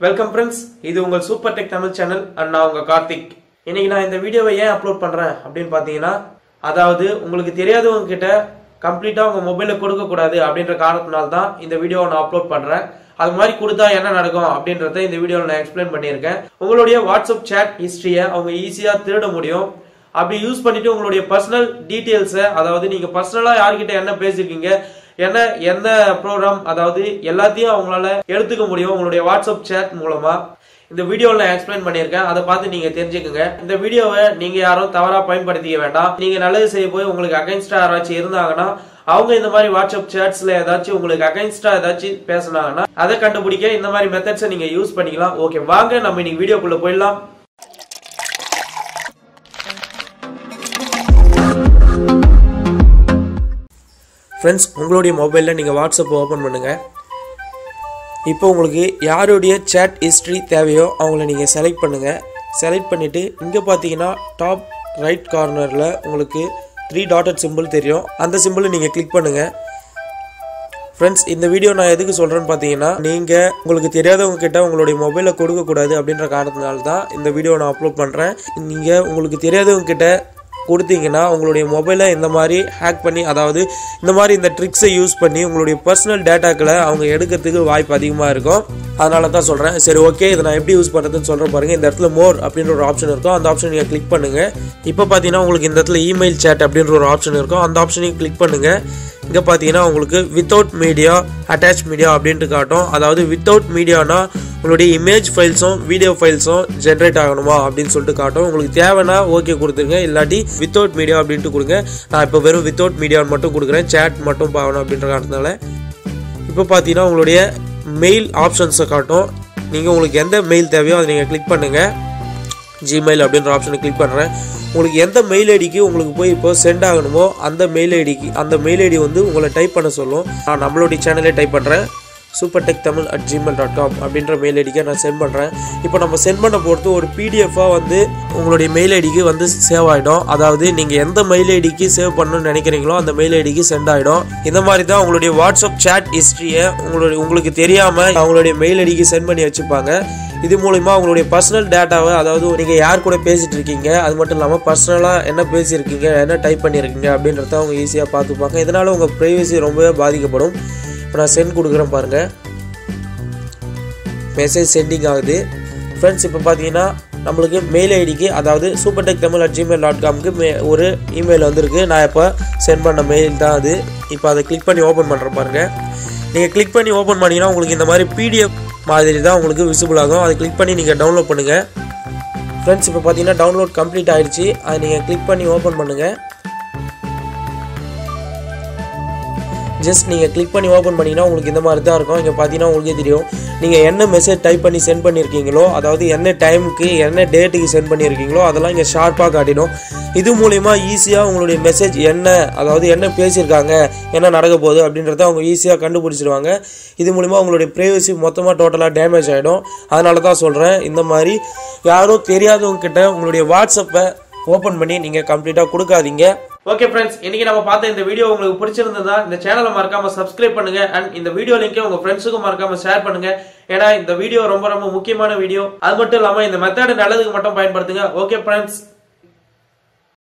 Welcome friends இது உங்கள் super tech Tamil channel and நான் உங்கள் கார்த்திக் இன்னைக்கு நான் இந்த வீடியோவை ஏன் அப்லோட் பண்ணுறேன் அப்படின்னு பார்த்தீங்கன்னா அதாவது உங்களுக்கு தெரியாதவங்க கிட்ட கம்ப்ளீட்டாக உங்கள் மொபைலில் கொடுக்கக்கூடாது அப்படின்ற காரணத்தினால தான் இந்த வீடியோவை நான் அப்லோட் பண்ணுறேன் அது மாதிரி கொடுத்தா என்ன நடக்கும் அப்படின்றத இந்த வீடியோவில் நான் எக்ஸ்பிளைன் பண்ணியிருக்கேன். உங்களுடைய வாட்ஸ்அப் சேட் ஹிஸ்ட்ரியை அவங்க ஈஸியாக திருட முடியும். அப்படி யூஸ் பண்ணிட்டு உங்களுடைய பர்சனல் டீட்டெயில்ஸை அதாவது நீங்கள் பர்சனலாக யார்கிட்ட என்ன பேசியிருக்கீங்க என்ன எந்த ப்ரோக்ராம் அதாவது எல்லாத்தையும் அவங்களால எடுத்துக்க முடியும். உங்களுடைய வாட்ஸ்அப் சேட் மூலமா. இந்த வீடியோவில் நான் எக்ஸ்பிளைன் பண்ணியிருக்கேன். அதை பார்த்து நீங்க தெரிஞ்சுக்கோங்க. இந்த வீடியோவை நீங்க யாரும் தவறாக பயன்படுத்திக்க வேண்டாம். நீங்க நல்லது செய்ய போய் உங்களுக்கு அகைன்ஸ்டா யாராச்சும் இருந்தாங்கன்னா அவங்க இந்த மாதிரி வாட்ஸ்அப் சேட்ஸ்ல ஏதாச்சும் உங்களுக்கு அகைன்ஸ்டா ஏதாச்சும் பேசினாங்கன்னா அதை கண்டுபிடிக்க இந்த மாதிரி மெத்தட்ஸை நீங்க யூஸ் பண்ணிக்கலாம். ஓகே வாங்க நம்ம இன்னைக்கு வீடியோக்குள்ள போயிடலாம். ஃப்ரெண்ட்ஸ் உங்களுடைய மொபைலில் நீங்கள் வாட்ஸ்அப் ஓப்பன் பண்ணுங்கள் இப்போ உங்களுக்கு யாருடைய சேட் ஹிஸ்ட்ரி தேவையோ அவங்கள நீங்கள் செலக்ட் பண்ணுங்கள் செலக்ட் பண்ணிவிட்டு இங்கே பார்த்தீங்கன்னா டாப் ரைட் கார்னரில் உங்களுக்கு த்ரீ டாட்டட் சிம்பிள் தெரியும். அந்த சிம்பிளை நீங்கள் கிளிக் பண்ணுங்கள் ஃப்ரெண்ட்ஸ் இந்த வீடியோ நான் எதுக்கு சொல்கிறேன்னு பார்த்தீங்கன்னா நீங்கள் உங்களுக்கு தெரியாதவங்க கிட்ட உங்களுடைய மொபைலை கொடுக்கக்கூடாது அப்படின்ற காரணத்தினால தான் இந்த வீடியோ நான் அப்லோட் பண்ணுறேன் நீங்கள் உங்களுக்கு தெரியாதவங்க கிட்ட கொடுத்தீங்கன்னா உங்களுடைய மொபைலை இந்த மாதிரி ஹேக் பண்ணி அதாவது இந்த மாதிரி இந்த ட்ரிக்ஸை யூஸ் பண்ணி உங்களுடைய பர்சனல் டேட்டாக்களை அவங்க எடுக்கிறதுக்கு வாய்ப்பு அதிகமாக இருக்கும். அதனால தான் சொல்கிறேன் சரி ஓகே இதை நான் எப்படி யூஸ் பண்ணுறதுன்னு சொல்கிறேன் பாருங்கள் இந்த இடத்துல மோர் அப்படின்ற ஒரு ஆப்ஷன் இருக்கும். அந்த ஆப்ஷன் நீங்கள் கிளிக் பண்ணுங்கள் இப்போ பார்த்தீங்கன்னா உங்களுக்கு இந்த இடத்துல இமெயில் சேட் அப்படின்ற ஒரு ஆப்ஷன் இருக்கும். அந்த ஆப்ஷனையும் கிளிக் பண்ணுங்கள் இங்கே பார்த்தீங்கன்னா உங்களுக்கு வித்தவுட் மீடியா அட்டாச் மீடியா அப்படின்ட்டு காட்டும். அதாவது வித்தவுட் மீடியானா உங்களுடைய இமேஜ் ஃபைல்ஸும் வீடியோ ஃபைல்ஸும் ஜென்ரேட் ஆகணுமா அப்படின்னு சொல்லிட்டு காட்டும். உங்களுக்கு தேவைன்னா ஓகே கொடுத்துருங்க. இல்லாட்டி வித்தவுட் மீடியா அப்படின்ட்டு கொடுங்க. நான் இப்போ வெறும் வித்தவுட் மீடியான்னு மட்டும் கொடுக்குறேன். சேட் மட்டும் பார்க்கணும் அப்படின்ற காரணத்தினால. இப்போ பார்த்தீங்கன்னா உங்களுடைய மெயில் ஆப்ஷன்ஸை காட்டும். நீங்கள் உங்களுக்கு எந்த மெயில் தேவையோ அதை நீங்கள் கிளிக் பண்ணுங்கள் ஜிமெயில் அப்படின்ற ஆப்ஷனை கிளிக் பண்ணுறேன் உங்களுக்கு எந்த மெயில் ஐடிக்கு உங்களுக்கு போய் இப்போ சென்ட் ஆகணுமோ அந்த மெயில் ஐடிக்கு அந்த மெயில் ஐடி வந்து உங்களை டைப் பண்ண சொல்லும். நான் நம்மளுடைய சேனலே டைப் பண்ணுறேன் super tech Tamil at Gmail dot com அப்படின்ற மெயில் ஐடிக்கு நான் சென்ட் பண்ணுறேன் இப்போ நம்ம சென்ட் பண்ண பொறுத்து ஒரு பிடிஎஃபாக வந்து உங்களுடைய மெயில் ஐடிக்கு வந்து சேவ் ஆகிடும் அதாவது நீங்கள் எந்த மெயில் ஐடிக்கு சேவ் பண்ணணும்னு நினைக்கிறீங்களோ அந்த மெயில் ஐடிக்கு சென்ட் ஆகிடும் இந்த மாதிரி தான் உங்களுடைய வாட்ஸ்அப் சேட் ஹிஸ்ட்ரியை உங்களுடைய உங்களுக்கு தெரியாமல் அவங்களுடைய மெயில் ஐடிக்கு சென்ட் பண்ணி வச்சுப்பாங்க. இது மூலிமா உங்களுடைய பர்சனல் டேட்டாவை அதாவது நீங்கள் யார் கூட பேசிகிட்டு இருக்கீங்க அது மட்டும் இல்லாமல் பர்சனலாக என்ன பேசியிருக்கீங்க என்ன டைப் பண்ணியிருக்கீங்க அப்படின்றத அவங்க ஈஸியாக பார்த்துப்பாங்க. இதனால் உங்கள் ப்ரைவசி ரொம்பவே பாதிக்கப்படும். இப்போ நான் சென்ட் கொடுக்குறேன் பாருங்கள் மெசேஜ் சென்டிங் ஆகுது. ஃப்ரெண்ட்ஸ் இப்போ பார்த்தீங்கன்னா நம்மளுக்கு மெயில் ஐடிக்கு அதாவது super tech Tamil at Gmail dot காம்க்கு மே ஒரு இமெயில் வந்திருக்கு. நான் இப்போ சென்ட் பண்ண மெயில் தான் அது. இப்போ அதை கிளிக் பண்ணி ஓப்பன் பண்ணுறேன் பாருங்கள் நீங்கள் கிளிக் பண்ணி ஓப்பன் பண்ணிங்கன்னா உங்களுக்கு இந்த மாதிரி பிடிஎஃப் மாதிரி தான் உங்களுக்கு விசிபிள் ஆகும். அதை கிளிக் பண்ணி நீங்கள் டவுன்லோட் பண்ணுங்கள் ஃப்ரெண்ட்ஸ் இப்போ பார்த்தீங்கன்னா டவுன்லோட் கம்ப்ளீட் ஆகிடுச்சி அதை நீங்கள் கிளிக் பண்ணி ஓப்பன் பண்ணுங்கள் ஜஸ்ட் நீங்கள் கிளிக் பண்ணி ஓப்பன் பண்ணிங்கன்னா உங்களுக்கு இந்த மாதிரி தான் இருக்கும். இங்கே பார்த்தீங்கன்னா உங்களுக்கே தெரியும். நீங்கள் என்ன மெசேஜ் டைப் பண்ணி சென்ட் பண்ணியிருக்கீங்களோ அதாவது என்ன டைமுக்கு என்ன டேட்டுக்கு சென்ட் பண்ணியிருக்கீங்களோ அதெல்லாம் இங்கே ஷார்ப்பாக காட்டிடும். இது மூலிமா ஈஸியாக உங்களுடைய மெசேஜ் என்ன அதாவது என்ன பேசியிருக்காங்க என்ன நடக்க போகுது அப்படின்றத அவங்க ஈஸியாக கண்டுபிடிச்சிடுவாங்க இது மூலிமா உங்களுடைய ப்ரைவசி மொத்தமாக டோட்டலாக டேமேஜ் ஆகிடும் அதனால தான் சொல்கிறேன் இந்த மாதிரி யாரும் தெரியாதவங்க கிட்ட உங்களுடைய வாட்ஸ்அப்பை ஓப்பன் பண்ணி நீங்கள் கம்ப்ளீட்டாக கொடுக்காதீங்க. ஓகே ஃப்ரெண்ட்ஸ் இன்னைக்கு நம்ம பார்த்த இந்த வீடியோ உங்களுக்கு பிடிச்சிருந்ததா இந்த சேனலை மறக்காம சப்ஸ்கிரைப் பண்ணுங்க அண்ட் இந்த வீடியோ லிங்கை உங்க ஃப்ரெண்ட்ஸுக்கும் மறக்காம ஷேர் பண்ணுங்க. ஏன்னா இந்த வீடியோ ரொம்ப ரொம்ப முக்கியமான வீடியோ அது மட்டும் இல்லாம இந்த மெத்தட் நல்லதுக்கு மட்டும் பயன்படுத்துங்க. Okay friends